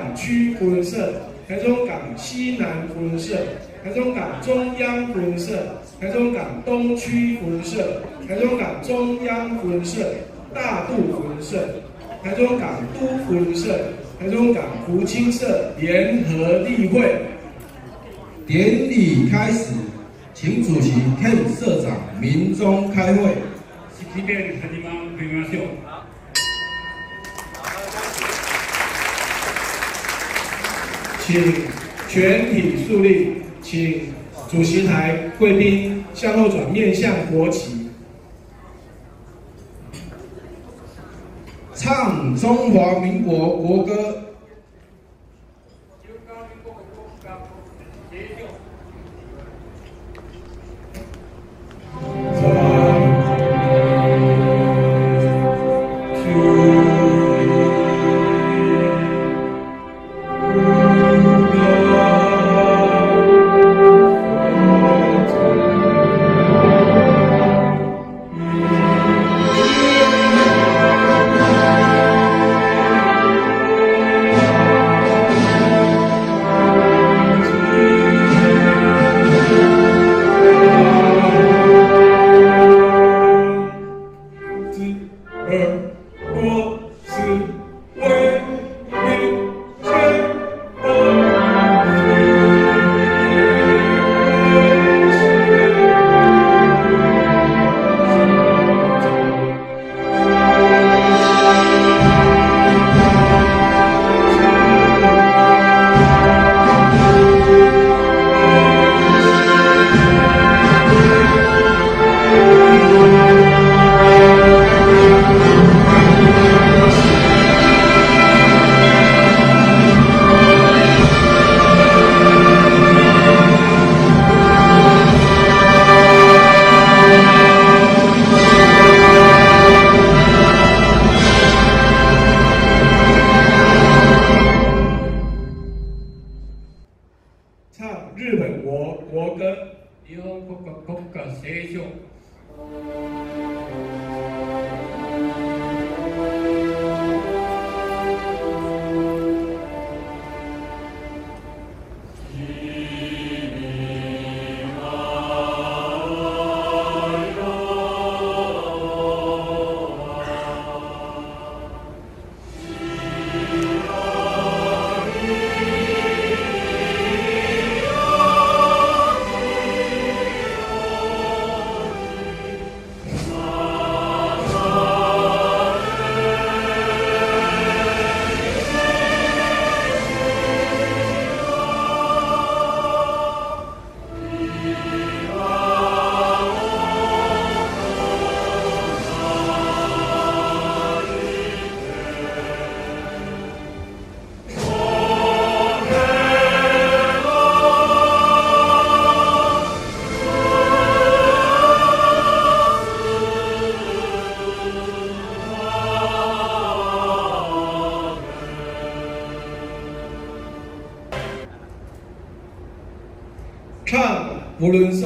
港区、福仁社、台中港、西南福仁社、台中港中央福仁社、台中港东区福仁社、台中港中央福仁社、大渡福仁社、台中港都福仁社、台中港福清社联合例会。典礼开始，请主席、厅社长、民钟开会。请全体肃立请主席台贵宾向后转面向国旗。唱中华民国国歌。无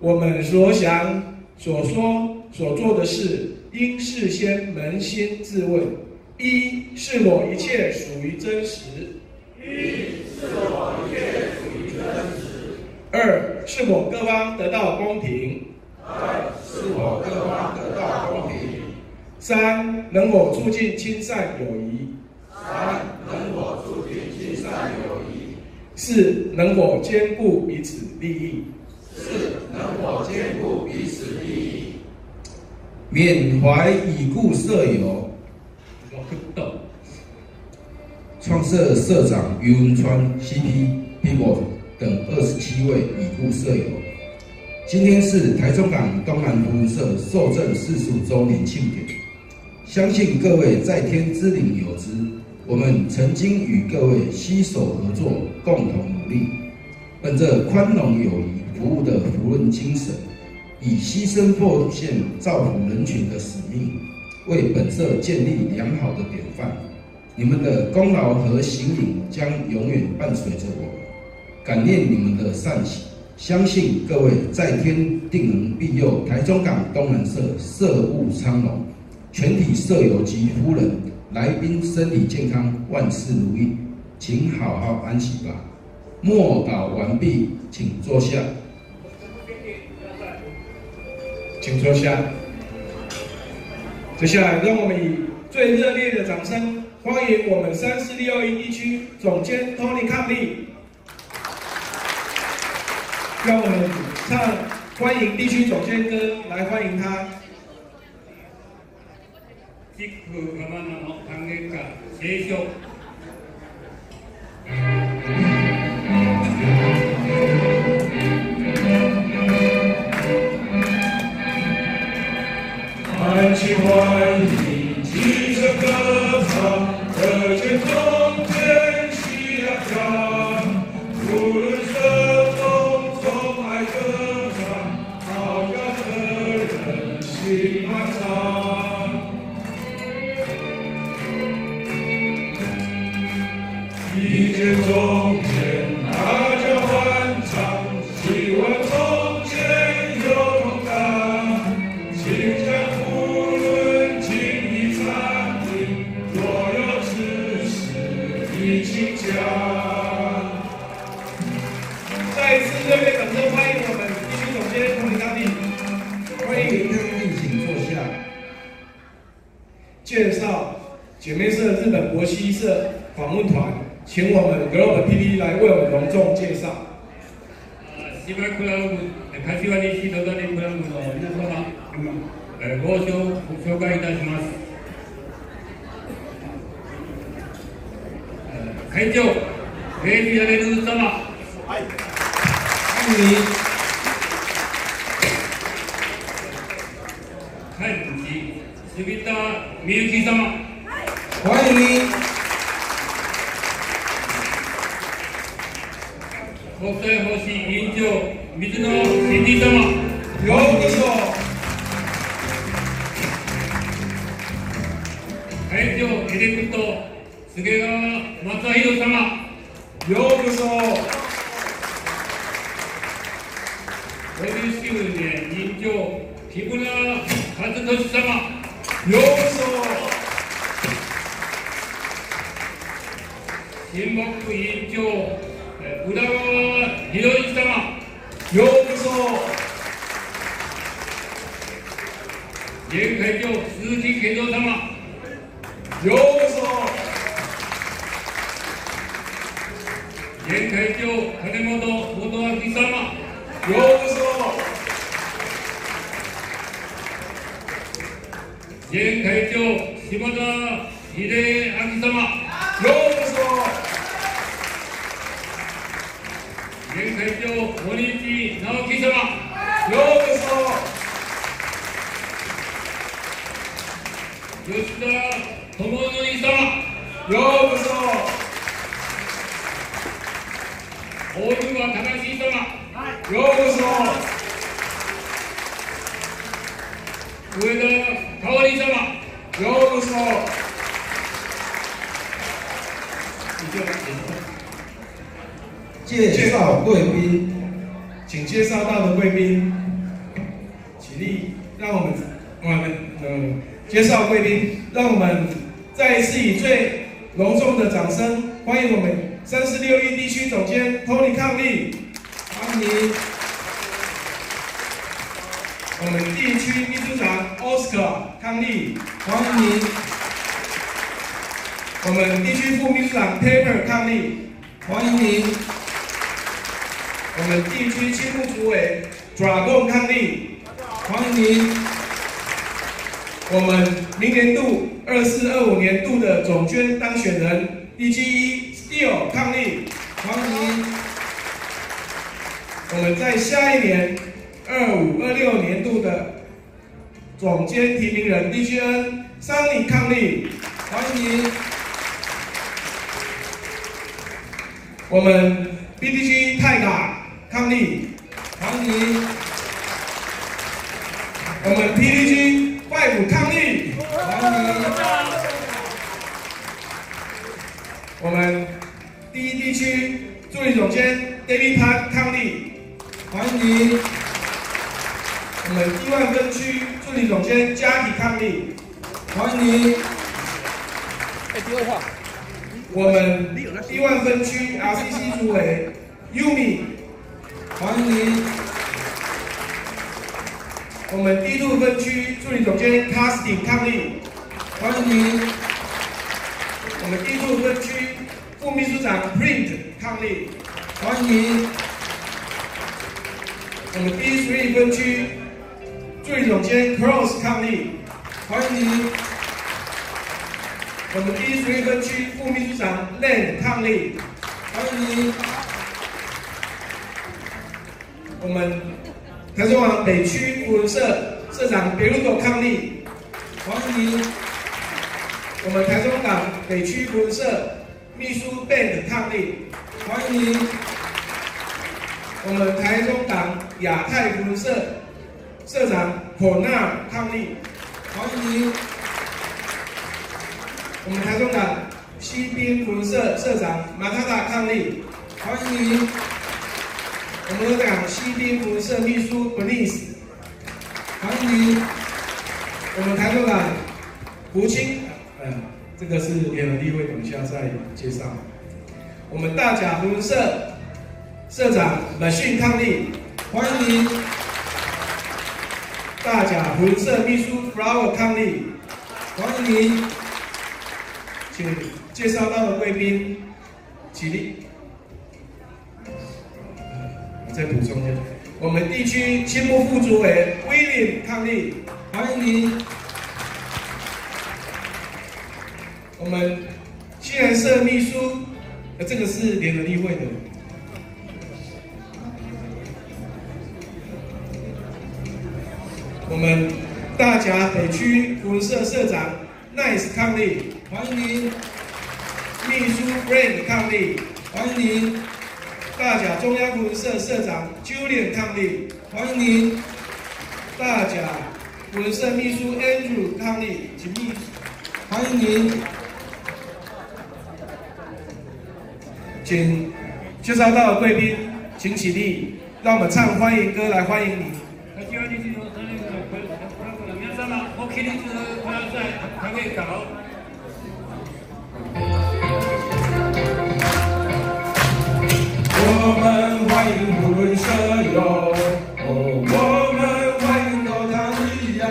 我们所想、所说、所做的事，应事先扪心自问：一是否一切属于真实？一是否一切属于真实？二是否各方得到公平？二是否各方得到公平？三能否促进亲善友谊？三能否促进亲善友谊？四能否兼顾彼此利益？缅怀已故舍友，ロフト创社社长于文川、CP、People 等二十七位已故舍友。今天是台中港东南福伦社受赠四十五周年庆典，相信各位在天之灵有知， 我们曾经与各位携手合作，共同努力，本着宽容友谊服务的福润精神。以牺牲奉献造福人群的使命，为本社建立良好的典范。你们的功劳和形影将永远伴随着我们，感念你们的善行，相信各位在天定能庇佑台中港东南社社务昌隆，全体社友及夫人、来宾身体健康，万事如意，请好好安息吧。默祷完毕，请坐下。请坐下。接下来，让我们以最热烈的掌声欢迎我们三四六一地区总监 Tony 康利。让我们唱欢迎地区总监歌来欢迎他。地区ママの歓迎歌聖書喜欢。介绍姐妹社日本博西社访问团，请我们 Global TV 来为我们隆重介绍。皆様えーご紹ご紹介いたしますえー会長フェイビアレル様欢迎田美幸様。欢迎。国際奉仕委員長水野新司様。ようこそ。会長エレクト菅川正弘様。ようこそ。50周年委員長木村和俊様。現会長森内直樹様。ようこそ。吉田智則様。ようこそ。大沼隆様。ようこそ。上田香織様。ようこそ。介绍贵宾，请介绍到的贵宾起立，让我们我们嗯介绍贵宾，让我们再一次以最隆重的掌声欢迎我们三十六亿地区总监 Tony 康利，欢迎我们地区秘书长 Oscar 康利，欢迎我们地区副秘书长 Taper 康利，欢迎。我们地区青部主委爪贡抗力，欢迎我们明年度二四二五年度的总捐当选人 DG Steel 抗力，欢迎我们在下一年二五二六年度的总监提名人 DGN 桑尼抗力，欢迎我们 BDG 泰达。抗力，欢迎我们 PDG 外部抗力，欢迎我们第一地区助理总监 David 潘抗力，欢迎我们亿万分区助理总监嘉体抗力，欢迎。哎，第二话，我们亿万分区 RCC 主委 Umi。欢迎我们低度分区助理总监 Casting 康利，欢迎我们低度分区副秘书长 Print 康利，欢迎我们 D three 分区助理总监 Cross 康利，欢迎我们 D three 分区副秘书长 Len 康利，欢迎。我们台中港北区福伦社社长北路口康利，欢迎我们台中港北区福伦社秘书 Ben 康利，欢迎我们台中港亚太福伦社社长孔纳康利，欢迎我们台中港西滨福伦社社长马塔塔康利，欢迎。我们港西滨福社秘书 Benice，欢迎我们台中港胡青，嗯，这个是联合例会，等一下再介绍。我们大甲服务社社长马逊康利，欢迎大甲服务社秘书 Flower 康利，欢迎，请介绍到的贵宾起立。再补充一下，我们地区青木副主委威廉抗力，欢迎您。我们西南社秘书，呃，这个是联合例会的。我们大甲北区福社社长 Nice 抗力，欢迎您，秘书 Brain 抗力，欢迎您，大甲中央福伦社社长 Julian 抗力，欢迎您，大甲福伦社秘书 Andrew 抗力及秘书，欢迎您。请介绍到的贵宾，请起立，让我们唱欢迎歌来欢迎你。柏西の種のコラボの皆様、ご起立ください。 我们欢迎无论舍友，哦，我们欢迎到他一样，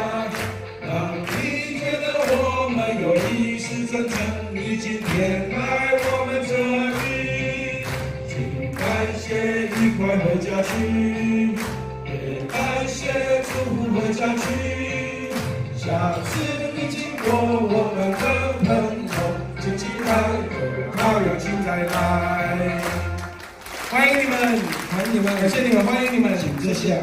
让你觉得我们有意是真诚，你今天来我们这里，请感谢愉快回家去，也感谢祝福回家去，下次你经过我们的朋友，请记得有好友请再来。欢迎你们，欢迎你们，感谢你们，欢迎你们，请坐下。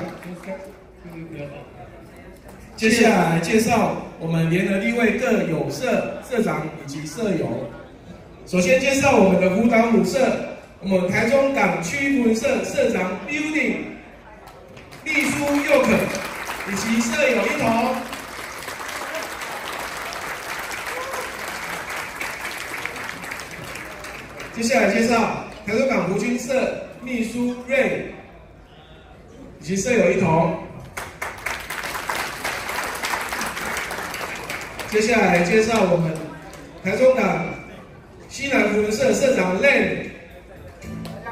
接下来介绍我们联合立位各友社社长以及社友。首先介绍我们的辅导母社，我们台中港区福伦社社长 Building、秘书佑可以及社友一同。接下来介绍台中港福军社秘书 Ray 以及社友一同。接下来介绍我们台中港西南福伦社社长 Len、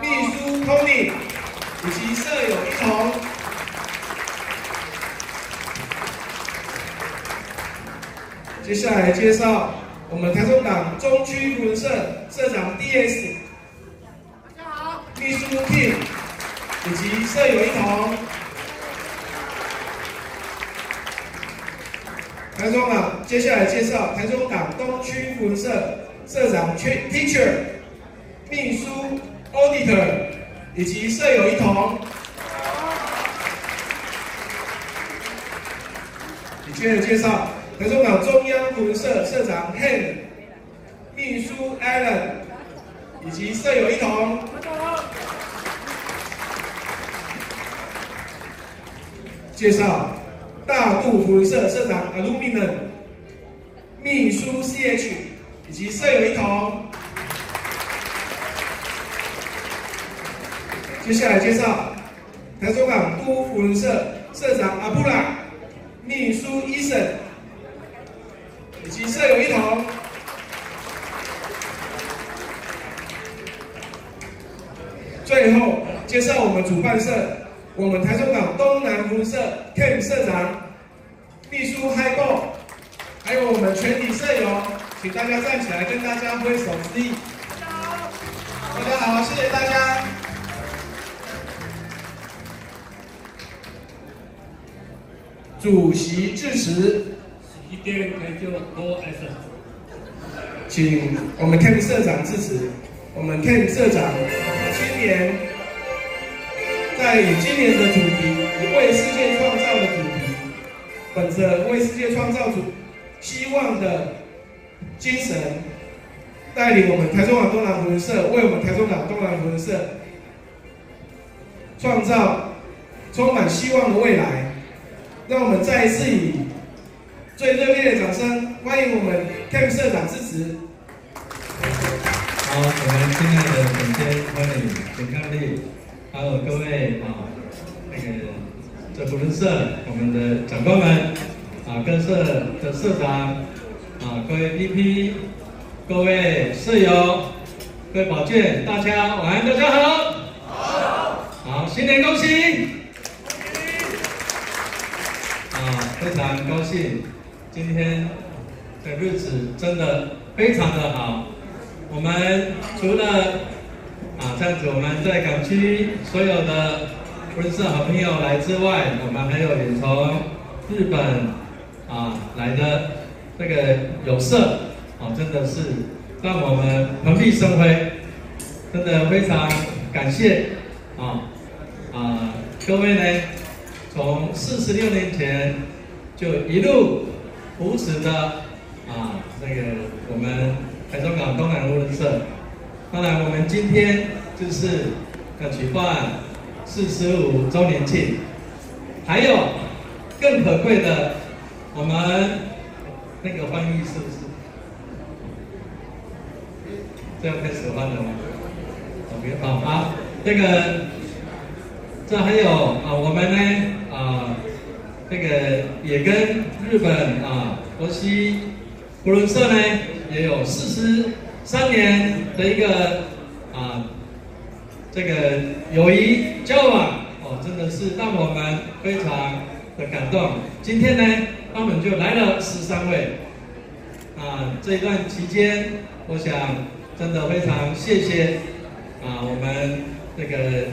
秘书 Tony 以及社友一同。接下来介绍我们台中港中区福伦社社长 DS、秘书 Kim 以及舍友一同。台中港，接下来介绍台中港东区福伦社社长 Teacher、秘书 Auditor 以及舍友一同。也接着介绍台中港中央福伦社社长 Han、秘书 Alan 以及舍友一同。介绍大渡福伦社社长 Aluminum、秘书 CH 以及社友一同。接下来介绍台中港都福伦社社长阿布拉、秘书伊森以及社友一同。最后介绍我们主办社，我们台中港东南服务社 Ken 社长、秘书 Hi 还有我们全体社友，请大家站起来跟大家挥手致意。大家好，谢谢大家。主席致辞，式典会長ご挨拶。请我们 Ken 社长致辞。我们 Ken 社长今年在以今年的主题为世界创造的主题，本着为世界创造主希望的精神，带领我们台中港东南福伦社，为我们台中港东南福伦社创造充满希望的未来。让我们再一次以最热烈的掌声欢迎我们 Ken 社长致辞。好，我们亲爱的总监欢迎简康丽，还有各位啊，那个这福伦社我们的长官们啊，各社的社长啊，各位 VP，各位室友，各位宝眷，大家晚安，大家好。好。好，新年恭喜。啊，非常高兴，今天的日子真的非常的好。我们除了啊这样子，我们在港区所有的福伦社好朋友来之外，我们还有也从日本啊来的这个友社啊，真的是让我们蓬荜生辉，真的非常感谢啊啊各位呢，从四十六年前就一路扶持的啊，这个我们台中港东南无人社。当然，我们今天就是要举办四十五周年庆，还有更可贵的，我们那个翻译是不是？这样开始翻了吗？OK，好啊，这个这还有啊，我们呢啊，这个也跟日本啊国西福伦社呢也有四十三年的一个啊这个友谊交往哦，真的是让我们非常的感动。今天呢，他们就来了十三位啊，这一段期间，我想。真的非常谢谢啊，我们这个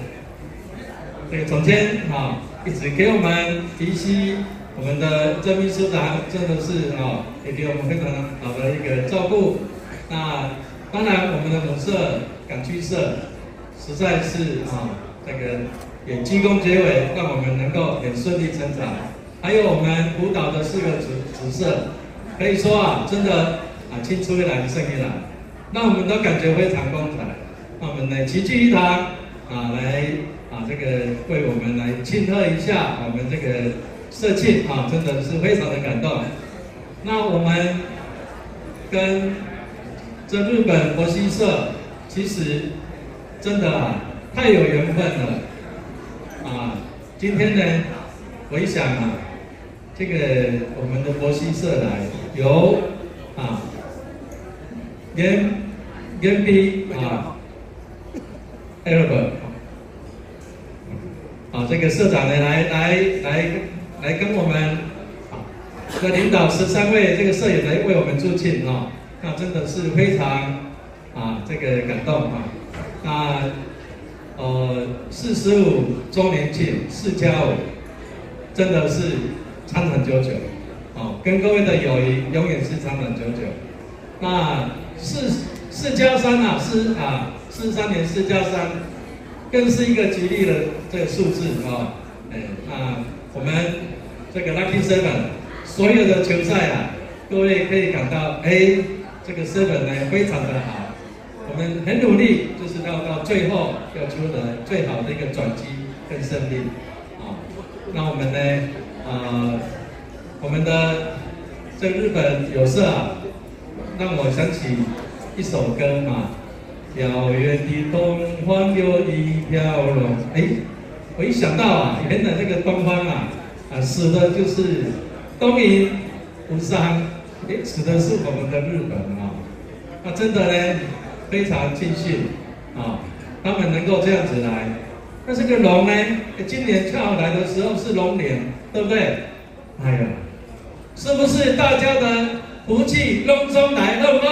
这个总监啊，一直给我们提携我们的郑秘书长，真的是啊，也给我们非常好的一个照顾。那当然，我们的母社港区社实在是啊，这个也鞠躬结尾，让我们能够很顺利成长。还有我们舞蹈的四个主主社，可以说啊，真的啊，青出于蓝胜于蓝。那我们都感觉非常光彩，那我们呢齐聚一堂啊，来啊这个为我们来庆贺一下我们这个社庆啊，真的是非常的感动。那我们跟这日本佛西社其实真的太有缘分了啊！今天呢，我想啊，这个我们的佛西社来由啊。严严逼啊，Albert，啊，这个社长呢，来来来来跟我们啊，这个领导十三位这个社员来为我们助庆啊，那真的是非常啊，这个感动啊，那呃四十五周年庆四加五，真的是长长久久，哦，跟各位的友谊永远是长长久久，那。四四加三啊，四啊，四三年四加三，更是一个吉利的这个数字啊！哎，那我们这个 Lucky Seven 所有的球赛啊，各位可以感到，哎，这个日本呢非常的好，我们很努力，就是要到最后要取得最好的一个转机跟胜利啊！那我们呢，呃，我们的这日本有色啊。让我想起一首歌嘛，遥远的东方有一条龙。哎，我一想到啊，原来这个东方啊，啊，死的就是东瀛无伤，哎，指的是我们的日本啊。那真的呢，非常庆幸啊，他们能够这样子来。那这个龙呢，今年恰好来的时候是龙年，对不对？哎呀，是不是大家的？福气隆中来，乐不乐？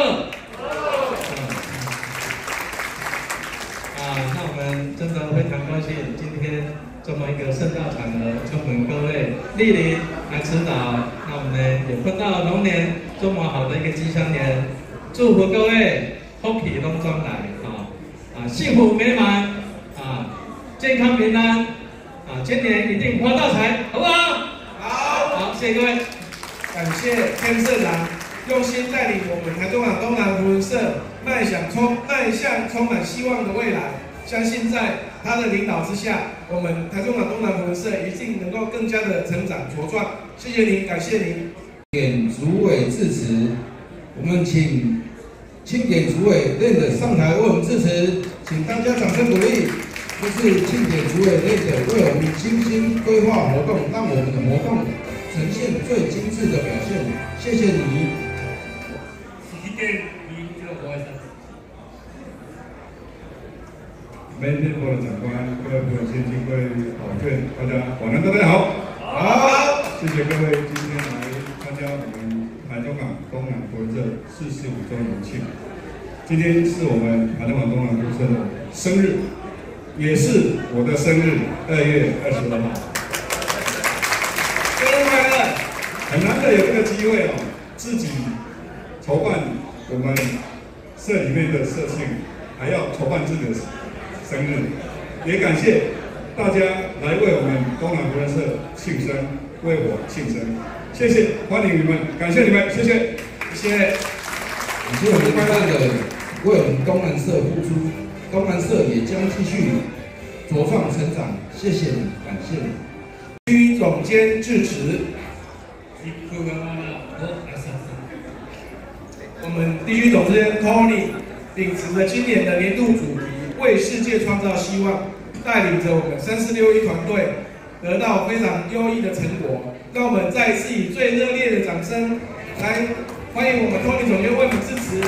啊，那我们真的非常高兴，今天这么一个盛大场合，祝福各位莅临来指导。那我们也碰到龙年这么好的一个吉祥年，祝福各位福气隆中来，啊啊，幸福美满，啊，健康平安，啊，今年一定发大财，好不好？好，好，谢谢各位，感谢天社长。用心带领我们台中港东南福人社迈向充迈向充满希望的未来，相信在他的领导之下，我们台中港东南福人社一定能够更加的成长茁壮。谢谢您，感谢您。点主委致辞，我们请庆典主委认的上台为我们致辞，请大家掌声鼓励。这是庆典主委认的为我们精心规划活动，让我们的活动呈现最精致的表现。谢谢你。谢谢每天部的长官、各位朋友、先进、各位好眷，大家晚安，大家好。好，谢谢各位今天来参加我们台中港东南福人社四十五周年庆。今天是我们台中港东南福人社的生日，也是我的生日，二月二十二号。生日快乐！很难得有这个机会哦，自己筹办。我们社里面的社庆还要筹办自己的生日，也感谢大家来为我们东南福人社庆生，为我庆生。谢谢，欢迎你们，感谢你们，谢谢，谢谢。感谢我们快乐的为我们东南社付出，东南社也将继续茁壮成长。谢谢你，感谢你。区总监致辞。我们地区总监 Tony 秉持着今年的年度主题“为世界创造希望”，带领着我们三四六一团队得到非常优异的成果。让我们再次以最热烈的掌声来欢迎我们 Tony 总监为我们致辞。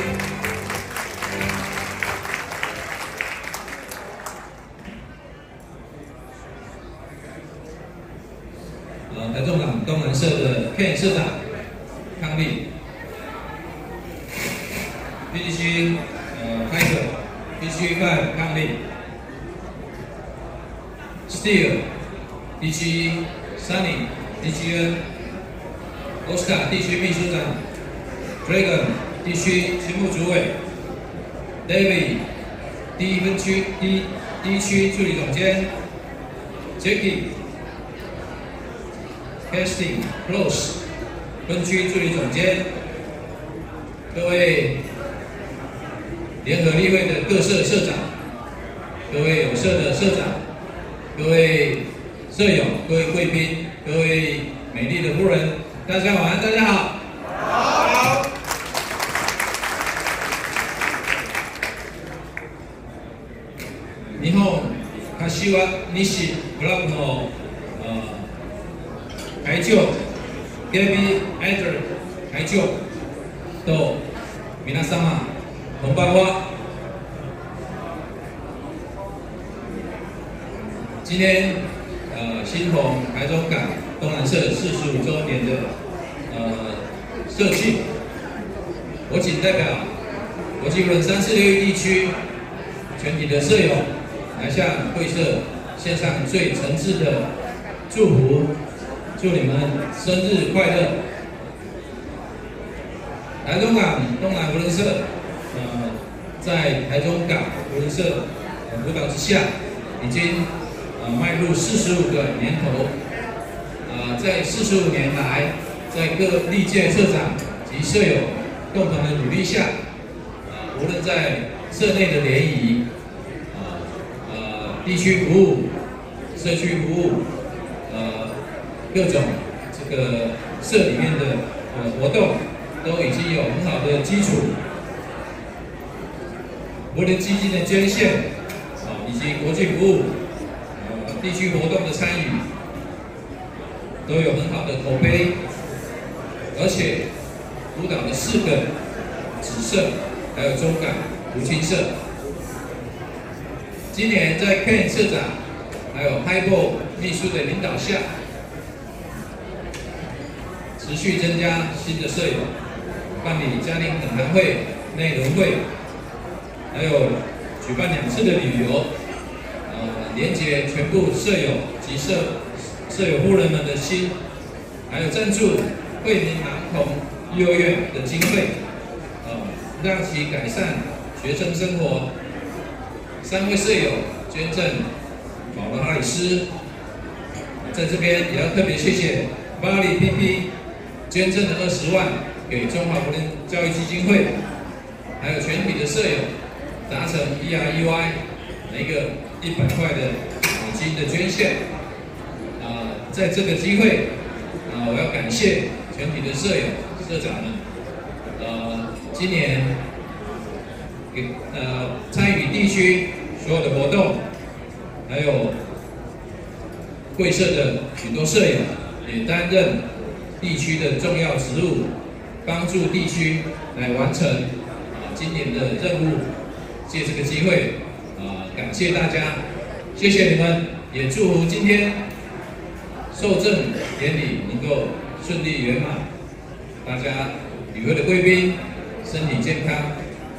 呃，台中港东南社的 K 社长康利，B 区呃 Tiger，B 区 Five 康利，Steel，D 区 Sunny，D 区。Oscar 地区秘书长，Dragon 地区区务主委，David 第一分区第第一区助理总监，Jackie Casting Close 分区助理总监，各位联合例会的各社社长，各位有社的社长，各位社友，各位贵宾，各位美丽的夫人。大家晚安，大家好。好。日本柏西ブラックの会長ゲビ 挚的祝福，祝你们生日快乐！台中港东南无人社，呃，在台中港无人社呃辅导之下，已经呃迈入四十五个年头，呃，在四十五年来。在各历届社长及社友共同的努力下，呃，无论在社内的联谊，呃，呃，地区服务、社区服务，呃，各种这个社里面的呃活动，都已经有很好的基础。无论基金的捐献，啊，以及国际服务，呃，地区活动的参与，都有很好的口碑。而且主导了四个紫色，还有中港吴青社。今年在 Ken 社长还有 h i b o 秘书的领导下，持续增加新的舍友，办理家庭恳谈会、内容会，还有举办两次的旅游，呃，连接全部舍友及社社友夫人们的心，还有赞助。惠民男童幼儿园的经费，呃，让其改善学生生活。三位舍友捐赠保罗哈里斯，在这边也要特别谢谢巴黎 PP 捐赠的二十万给中华福林教育基金会，还有全体的舍友达成 E R E Y 一个一百块的美金的捐献。啊，在这个机会，啊，我要感谢。全体的舍友、社长们，呃，今年给呃参与地区所有的活动，还有会社的许多社友也担任地区的重要职务，帮助地区来完成啊今年的任务。借这个机会啊，感谢大家，谢谢你们，也祝福今天受赠典礼能够。顺利圆满，大家与会的贵宾身体健康，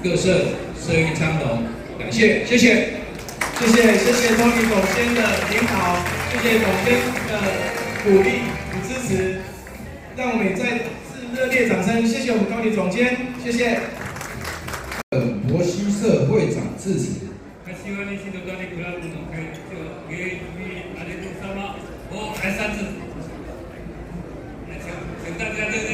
各社社运昌隆，感谢，谢谢，谢谢，谢谢 Tony 总监的领导，谢谢总监的鼓励与支持，让我们再次热烈掌声，谢谢我们 Tony 总监，谢谢。博西社会长致辞。在5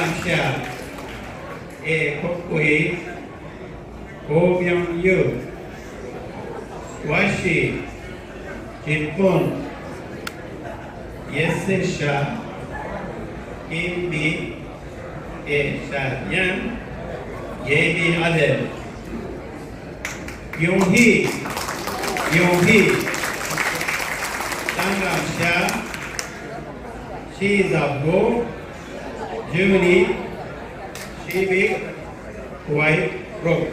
Sancha e Kokui Kobyang Yu Washi Jippon Yesesha Kimi e Shadyan Jamie Adel Yonghi Yonghi Tangram Shah She is a go Germany Shibik Kuwait Rock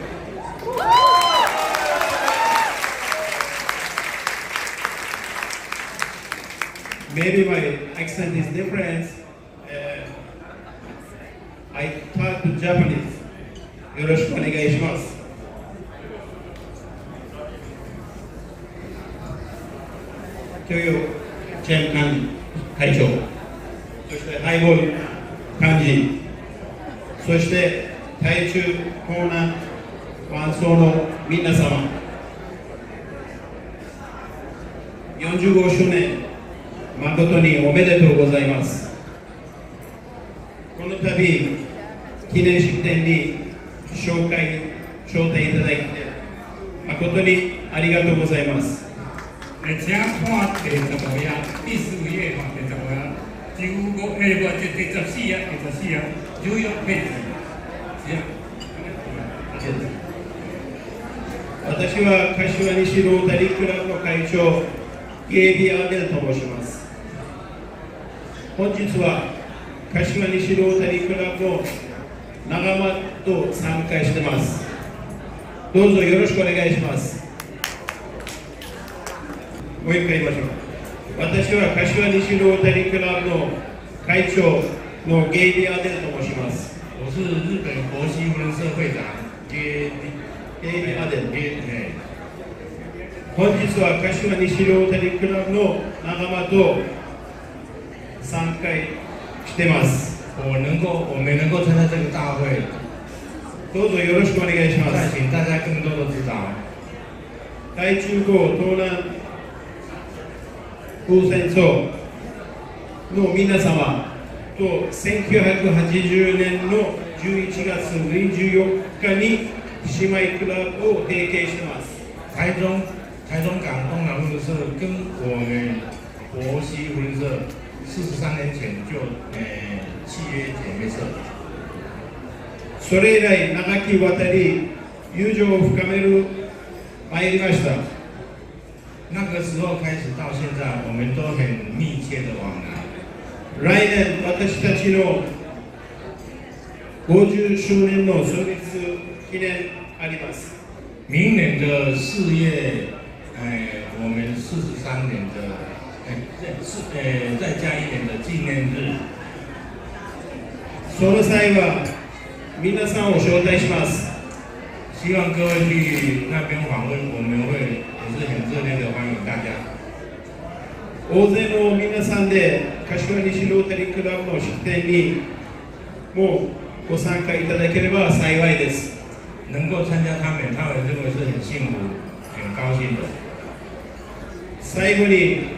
Maybe my accent is different. Uh, I talk to Japanese. よろしくお願いします。教育チェーン幹事会長、そしてハイボール 幹事、そして対中コーナー伴奏の皆様、45周年、誠におめでとうございます。この度、記念式典に紹介、招待いただいて、誠にありがとうございます。而且看第十五页，第十五页看第十五页，十五诶，不，第第十四页，第十四页，九页配置，是啊。私は柏西ロータリークラブの会長、ゲイビアーデルと申します。本日は柏西ロータリークラブの仲間と参加してます。どうぞよろしくお願いします。もう一回言いましょう。私は柏西ロータリークラブの会長のゲイビアーデルと申します。我是日本国社会长，ゲゲイビアーデ本日は柏西ロータリークラブの仲間と参加してます。我能够，我们能够参加这个大会，どうぞよろしくお願いしま再す。请大家更多的指导。第中国東南風戦争の皆様と1980年の11月24日に姉妹クラブを提携してます。台中台中港东南婚社跟我们国西婚社四十三年前就诶契约姐妹社，それ以来長き渡り友情を深める参りました。那个时候开始到现在，我们都很密切的往来。来年私たちの50周年の創立記念あります。明年的四月，哎，我们四十三年的，哎，再四，呃，再加一年的纪念日。その際は皆さんを招待します。希望各位去那边访问，我们会也是很热烈的欢迎大家。大勢の皆さんで柏西ロータリークラブの式典にもうご参加いただければ幸いです。能够参加他们，他们认为是很幸福、很高兴的。最後に、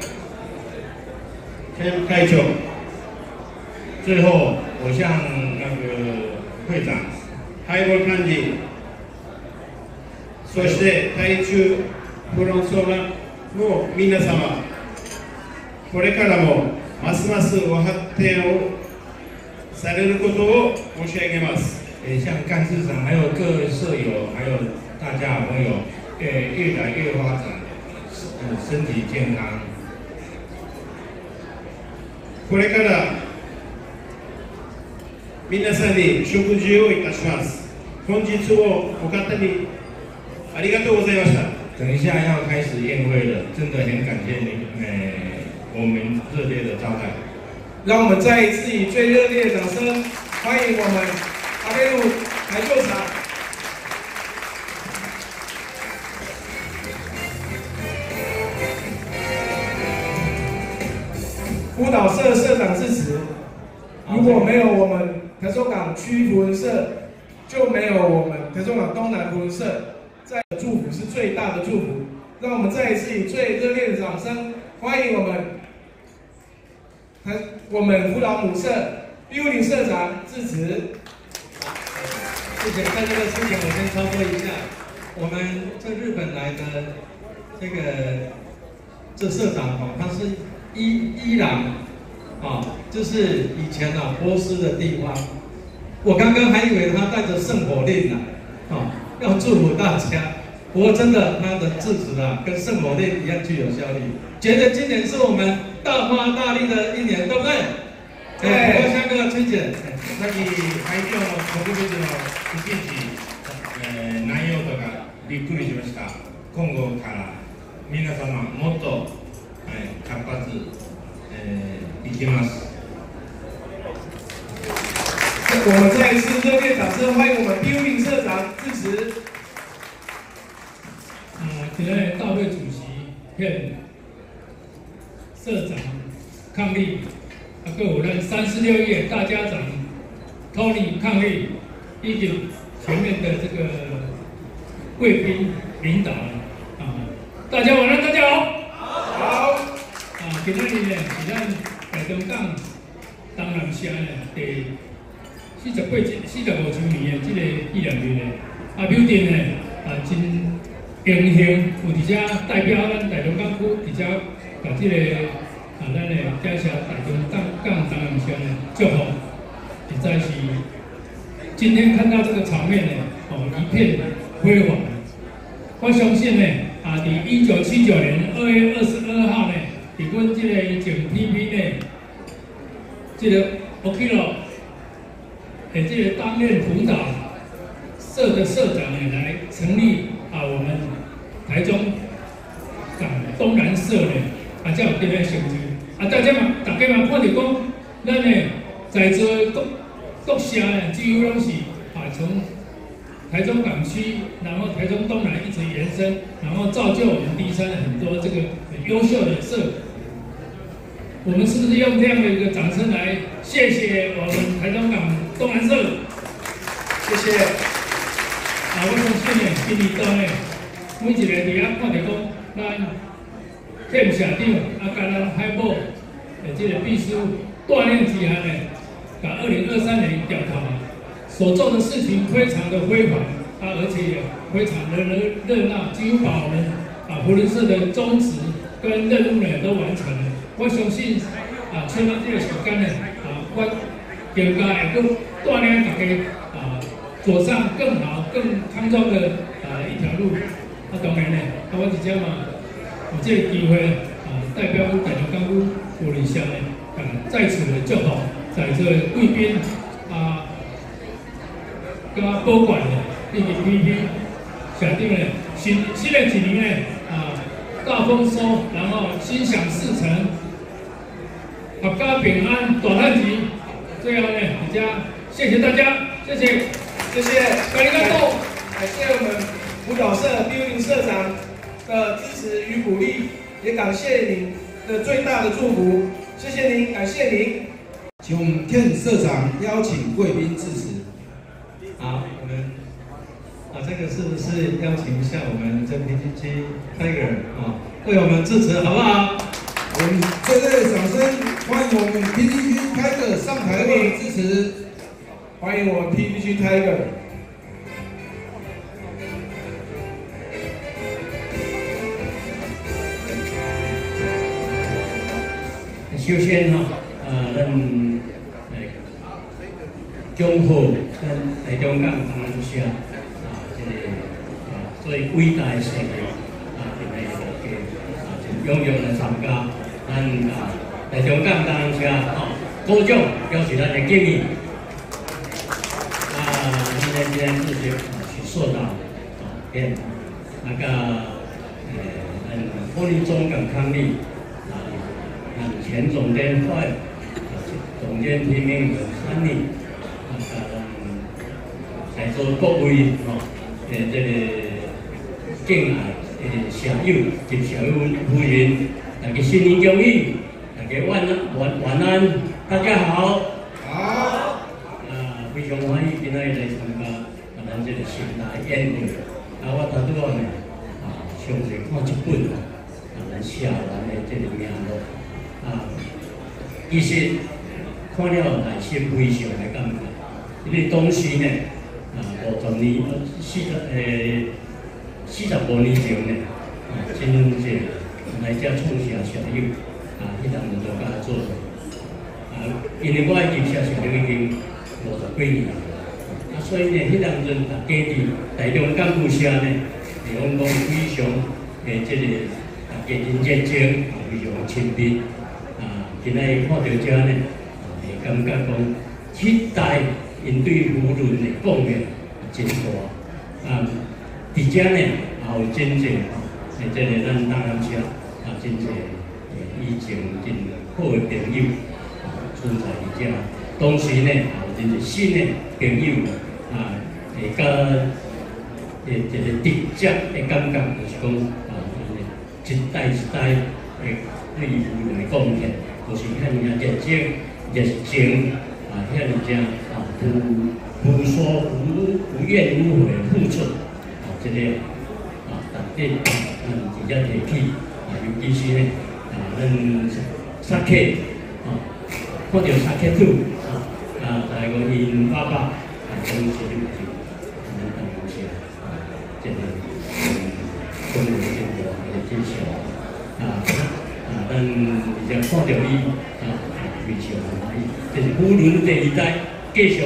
県会長、最後，我向那个会長、ハイボール幹事、そして台中フロンソーラの皆様、これからもますますお発展をされることを申し上げます。也向干事长、还有各舍友、还有大家朋友，呃，越来越发展，嗯，身体健康。これから皆さんに食事をいたします。本日もお方にありがとうございました。等一下要开始宴会了，真的很感谢您，哎，我们热烈的招待。让我们再一次以最热烈的掌声欢迎我们阿贝路台秀场。舞蹈社社长致辞。如果没有我们台中港区福文社，就没有我们台中港东南福文社，在祝福是最大的祝福。让我们再一次以最热烈的掌声欢迎我们台我们辅导母社 B 五零社长致辞。谢谢，在这个之前我先操作一下，我们在日本来的这个这社长哦，他是伊伊朗啊，就是以前啊波斯的地方。我刚刚还以为他带着圣火令呢，啊，要祝福大家。不过真的，他的致辞啊，跟圣火令一样具有效力。觉得今年是我们大发大力的一年，对不对？对。我香港崔姐，さっき会長の特別のスピーチ、えー、内容とかびっくりしました。今後から皆様もっと、はい、活発、えー、いきます。我们再一次热烈掌声欢迎我们 B 零社长致辞。今天大会主席向社长抗议，啊，各有咱三十六页大家长托你抗议，以及前面的这个贵宾领导啊，大家晚上大家好。好。啊，今天呢是咱台中港东南乡呢第四十八、四十五周年的这个纪念日呢，啊，表定呢啊真。荣幸有伫遮代表咱大中港区伫遮把即个啊咱的介绍大中港港东南乡的祝福，实在是今天看到这个场面呢，哦一片辉煌。我相信呢，啊伫一九七九年二月二十二号呢，伫阮即个警 P P 呢，即个 O K 咯，诶即个担任辅导社的社长呢来成立。啊，我们台中港东南社的，啊，才有这个成就。啊，大家嘛，大家嘛看到讲，咱呢在座各各社呢，几乎拢是啊，从台中港区，然后台中东南一直延伸，然后造就我们第三很多这个很优秀的社。我们是不是用这样的一个掌声来谢谢我们台中港东南社？谢谢。啊，我相信呢，今年到呢，每一个伫遐看着讲，咱县社长啊，甲咱海报的这个秘书锻炼之下呢，把二零二三年调查所做的事情非常的辉煌啊，而且也非常的热热闹，几乎把我们啊福伦社的宗旨跟任务呢都完成了。我相信啊，趁到这个时间呢，啊，我更加会去锻炼大家啊。走上更好、更康庄的啊一条路。啊，当然呢，啊，我只讲嘛，有这个机会啊，代表台中港府福利乡呢，啊，在此的祝福在这贵宾啊，甲保管的以及 PP 小弟们，新新的几年呢啊，大丰收，然后心想事成，阖家平安，大汉吉。最后呢，大家谢谢大家，谢谢。谢谢，感谢感谢我们舞蹈社 B 零社长的支持与鼓励，也感谢您的最大的祝福，谢谢您，感谢您。请天社长邀请贵宾致辞。好，我们啊，这个是不是邀请一下我们这 P G G Tiger 啊，为我们致辞，好不好？我们热烈的掌声欢迎我们 P G G Tiger 上台为支持。欢迎我们 PPG Tiger。首先哈，呃，咱诶，中和跟台中港他们社啊，这个啊最伟大的成员啊，今日给啊，就踴跃来参加，咱啊台中港他们社啊，鼓掌表示咱的敬意。今天自己去受到啊，跟那个呃，嗯，福利中港康利啊，嗯，前总监会啊，总监提名的三例，啊，在座各位哦，呃，这个敬爱的小友及小友夫人，大家新年恭喜，大家晚安晚晚安，大家好。好。啊，非常欢迎今仔日来参加啊咱这个盛大宴会。啊，我头拄啊呢，啊，上次看一本啊，咱写完的这个名录啊，其实看了内心非常的感慨，因为当时呢，啊，五十年四十诶四十五年前呢，啊，真正来遮创下小友，啊，迄人就甲我做伙，啊，因为我入社小友已经五十几年，啊，所以呢，迄人阵大家伫台中干部社呢，是讲讲非常诶，即个大家真热情，非常亲密，啊，今仔看到遮呢，会感觉讲，期待因对舆论的贡献真大，啊，伫遮呢也有真正吼，诶，即个咱当然社。啊，真侪以前真好的朋友啊，存在伫遮。同时呢，也有真侪新的朋友啊，会甲诶一个直接的感觉，就是讲啊，一代一代诶对伊无论的贡献，都是遐尔热情、热情啊，遐尔正啊，无无所无无怨无悔付出啊，这个啊，逐日嗯直接提起。啊，尤其是呢，啊，咱沙克啊，看到沙克土啊，啊，大个因爸爸啊，讲是就咱当然是啊，这个嗯，中国中国也真少啊，啊，咱而且看到伊啊，非常满意，这是无论第二代继续是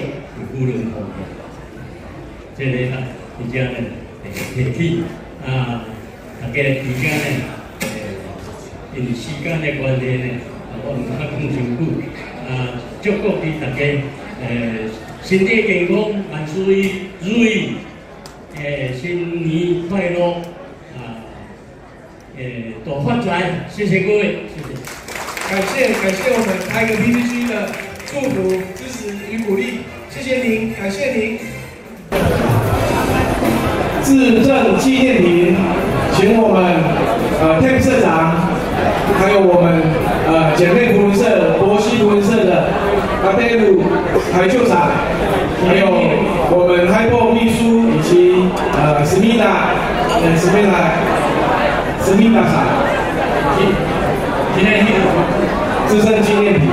无论后代，这个啊，而且呢，提起啊，大家而且呢。因时间的关系呢，我唔敢讲太久，啊，祝福你大家，诶，身体健康，万事如意，诶，新年快乐，啊，诶，多发财，谢谢各位，谢谢。感谢感谢我们开个 PPG 的祝福、支持与鼓励，谢谢您，感谢您。自证纪念品，请我们呃 t 社长。还有我们呃姐妹图文社、博西图文社的阿黛鲁台秀长，还有我们 Hypo 秘书以及呃史密达、呃史密达、史密达长，纪念品，自身纪念品。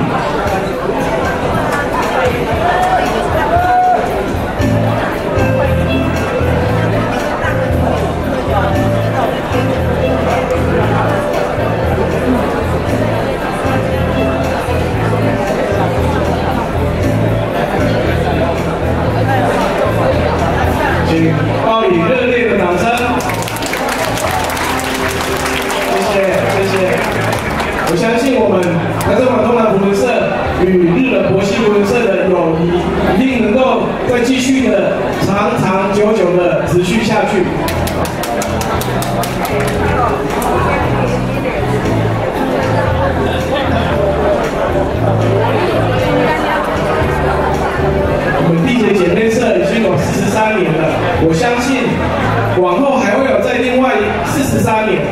相信我们台中港东南普文社与日本博西普文社的友谊，一定能够再继续的长长久久的持续下去。我们地铁姐妹社已经有四十三年了，我相信往后还会有再另外四十三年。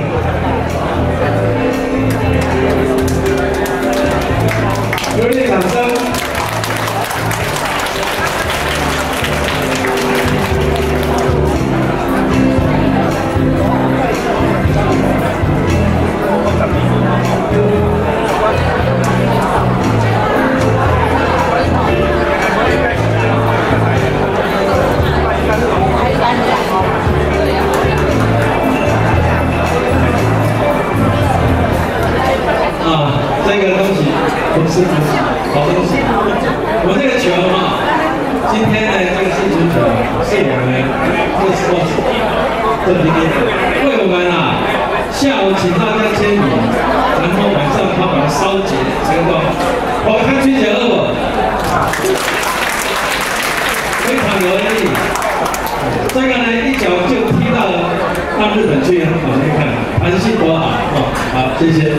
여러분의 감상 감사합니다. 这个东西，不是不是，好东西。我这个球哈，今天呢这个星球球是我们这次过去这里面为我们啊，下午请大家签名，然后晚上他把烧结成功。我看春节了，我非常有意义。这个呢，一脚就踢到了到日本去，好，你看弹性多好，好，谢谢。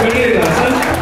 热烈的掌声。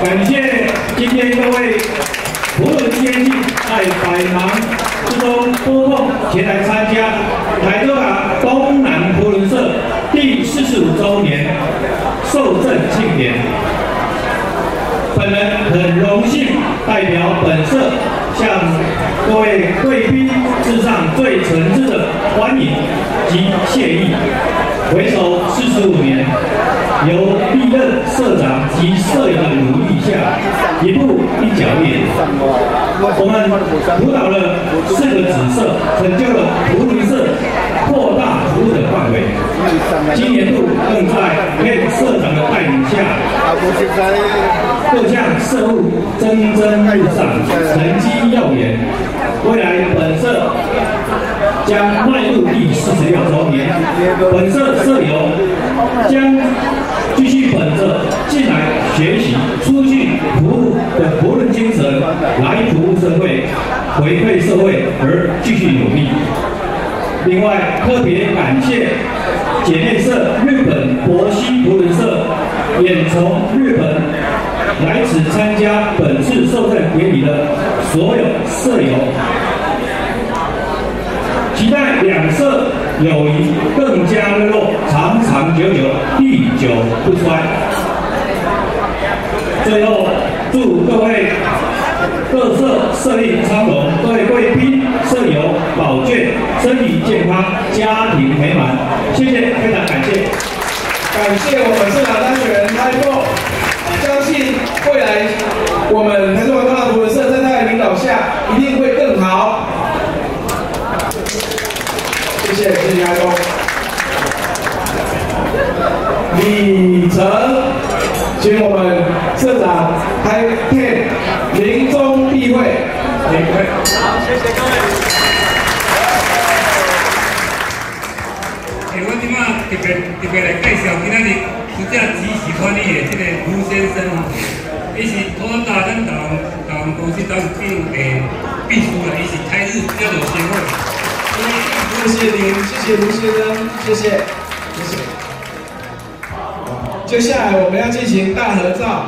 感谢今天各位普伦先进在百忙之中拨空前来参加台中港东南普伦社第四十五周年受赠庆典。本人很荣幸代表本社向各位贵宾致上最诚挚的欢迎及谢意。回首四十五年，由历任社长及社员的努力下，一步一脚印，我们辅导了四个子社，成就了福林社扩大服务的范围。今年度更在任社长的带领下，各项事务蒸蒸日上，成绩耀眼。未来本社将迈入第四十六周年，本社社友将继续本着进来学习、出去服务的博论精神来服务社会、回馈社会而继续努力。另外，特别感谢姐妹社日本博西博人社，也从日本来此参加本次受赠典礼的所有社友。两社友谊更加热络，长长久久，历久不衰。最后，祝各位各社设立昌隆，各位贵宾、社友、保眷身体健康，家庭美满。谢谢，非常感谢。感谢我们社长当选人开拓，相信未来我们台中港东南普伦社在他的领导下一定会更好。谢谢，谢谢开拓。礼成，请我们社长开片临终避会，领会。好，谢谢各位。诶，我即马特别特别来介绍今仔日真正支持款你的这个卢先生吼，伊是土大咱台湾台湾公司当兵的秘书啦，伊是台日交流协会。谢谢您，谢谢卢先生，谢谢，谢谢。接下来我们要进行大合照。